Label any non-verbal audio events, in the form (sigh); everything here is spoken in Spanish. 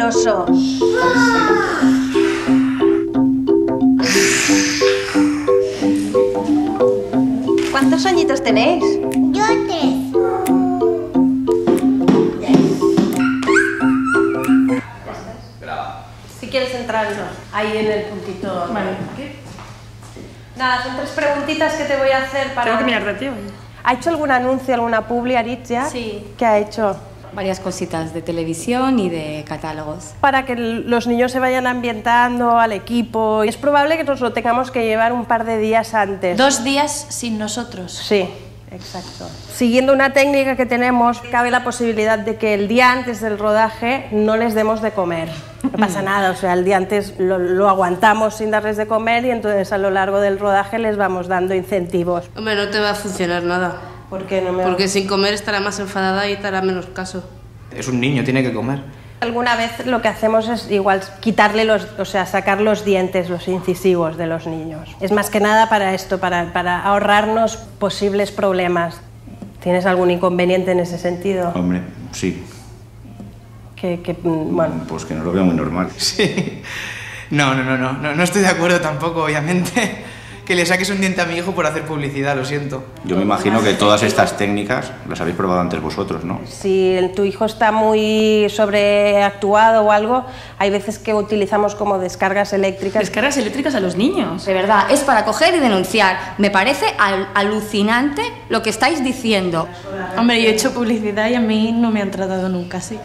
el oso. ¿Cuántos añitos tenéis? Yo tres. Si quieres entrar, no. Ahí en el puntito. Vale. Nada, son tres preguntitas que te voy a hacer para... Tengo que mirar. ¿Ha hecho algún anuncio, alguna publi, Aritzia? Sí. ¿Qué ha hecho? Varias cositas de televisión y de catálogos. Para que los niños se vayan ambientando al equipo. Es probable que nos lo tengamos que llevar un par de días antes. Dos días sin nosotros. Sí, exacto. Siguiendo una técnica que tenemos, cabe la posibilidad de que el día antes del rodaje no les demos de comer. No pasa nada, o sea, el día antes lo, lo aguantamos sin darles de comer y entonces a lo largo del rodaje les vamos dando incentivos. Hombre, no te va a funcionar nada. Porque no me Porque sin comer estará más enfadada y te hará menos caso. Es un niño, tiene que comer. Alguna vez lo que hacemos es igual quitarle los, o sea, sacar los dientes, los incisivos de los niños. Es más que nada para esto, para, para ahorrarnos posibles problemas. ¿Tienes algún inconveniente en ese sentido? Hombre, sí, Que, que, mm, bueno, pues que no lo veo muy normal. (laughs) Sí. No, no, no, no, no, no estoy de acuerdo tampoco, obviamente. Que le saques un diente a mi hijo por hacer publicidad, lo siento. Yo me imagino que todas estas técnicas las habéis probado antes vosotros, ¿no? si tu hijo está muy sobreactuado o algo, hay veces que utilizamos como descargas eléctricas. Descargas eléctricas a los niños. De verdad, es para coger y denunciar. Me parece al- alucinante lo que estáis diciendo. Hombre, yo he hecho publicidad y a mí no me han tratado nunca así.